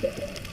Gracias.